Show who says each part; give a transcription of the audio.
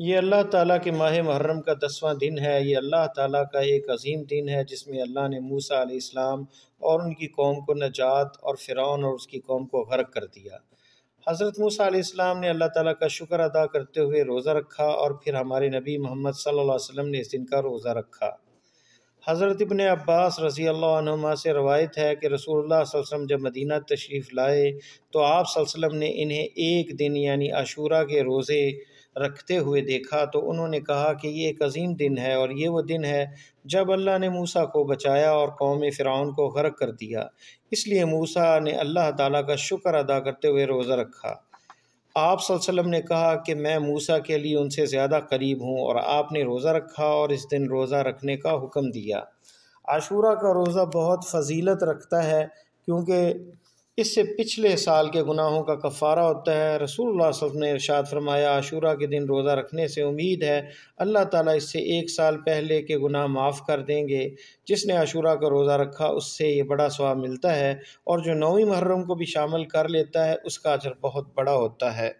Speaker 1: ये अल्लाह ताला के माह मुहर्रम का दसवां दिन है। ये अल्लाह ताला का एक अजीम दिन है, जिसमें अल्लाह ने मूसा इस्लाम और उनकी कौम को नजात और फ़िरौन और उसकी कौम को गर्क कर दिया। हज़रत मूसा इस्लाम ने अल्लाह ताला का शुक्र अदा करते हुए रोज़ा रखा और फिर हमारे नबी मोहम्मद सल्लल्लाहु अलैहि वसल्लम ने इस दिन का रोज़ा रखा। हज़रत इबन अब्बास रज़ी अल्लाह से रवायत है कि रसूलुल्लाह वसल्लम जब मदीना तशरीफ़ लाए तो आप वसल्लम ने इन्हें एक दिन यानी आशूरा के रोज़े रखते हुए देखा तो उन्होंने कहा कि ये एक अजीम दिन है और ये वो दिन है जब अल्लाह ने मूसा को बचाया और कौम फ़िरौन को गर्क कर दिया। इसलिए मूसा ने अल्लाह ताला का शुक्र अदा करते हुए रोज़ा रखा। आप वसल्लम ने कहा कि मैं मूसा के लिए उनसे ज़्यादा करीब हूँ और आपने रोज़ा रखा और इस दिन रोज़ा रखने का हुक्म दिया। आशूरा का रोज़ा बहुत फजीलत रखता है क्योंकि इससे पिछले साल के गुनाहों का कफ़ारा होता है। रसूल ने इरशाद फरमाया, आशूरा के दिन रोज़ा रखने से उम्मीद है, अल्लाह ताला इससे एक साल पहले के गुनाह माफ़ कर देंगे। जिसने आशूरा का रोज़ा रखा, उससे ये बड़ा स्वाब मिलता है और जो नौवीं मुहर्रम को भी शामिल कर लेता है, उसका अजर बहुत बड़ा होता है।